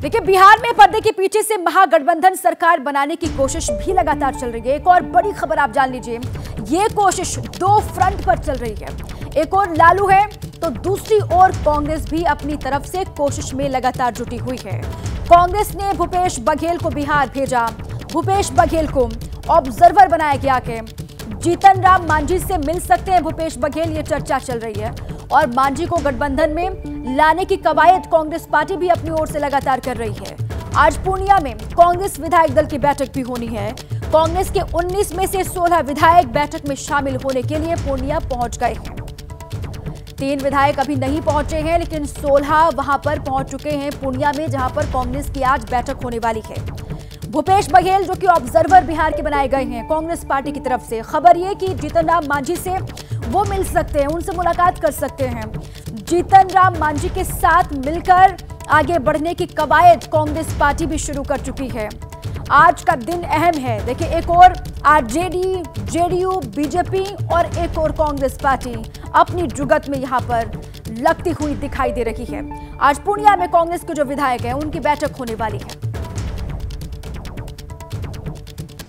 देखिए, बिहार में पर्दे के पीछे से महागठबंधन सरकार बनाने की कोशिश भी लगातार चल रही है। एक और बड़ी खबर आप जान लीजिए। ये कोशिश दो फ्रंट पर चल रही है। एक और लालू है तो दूसरी ओर कांग्रेस भी अपनी तरफ़ से कोशिश में लगातार जुटी हुई है। कांग्रेस ने भूपेश बघेल को बिहार भेजा। भूपेश बघेल को ऑब्जर्वर बनाया गया के जीतन राम मांझी से मिल सकते हैं। भूपेश बघेल, ये चर्चा चल रही है। और मांझी को गठबंधन में लाने की कवायद कांग्रेस पार्टी भी अपनी ओर से लगातार कर रही है। आज पूर्णिया में कांग्रेस विधायक दल की बैठक भी होनी है। कांग्रेस के 19 में से 16 विधायक बैठक में शामिल होने के लिए पूर्णिया पहुँच गए हैं। तीन विधायक अभी नहीं पहुँचे हैं, लेकिन 16 वहाँ पर पहुँच चुके हैं पूर्णिया में, जहाँ पर कांग्रेस की आज बैठक होने वाली है। भूपेश बघेल, जो कि ऑब्जर्वर बिहार के बनाए गए हैं, कांग्रेस पार्टी की तरफ़ से। खबर ये कि जीतन राम मांझी से वो मिल सकते हैं, उनसे मुलाकात कर सकते हैं। जीतन राम मांझी के साथ मिलकर आगे बढ़ने की कवायद कांग्रेस पार्टी भी शुरू कर चुकी है। आज का दिन अहम है। देखिए, एक और आरजेडी, जेडीयू, बीजेपी और एक और कांग्रेस पार्टी अपनी जुगत में यहाँ पर लगती हुई दिखाई दे रही है। आज पूर्णिया में कांग्रेस के जो विधायक हैं, उनकी बैठक होने वाली है।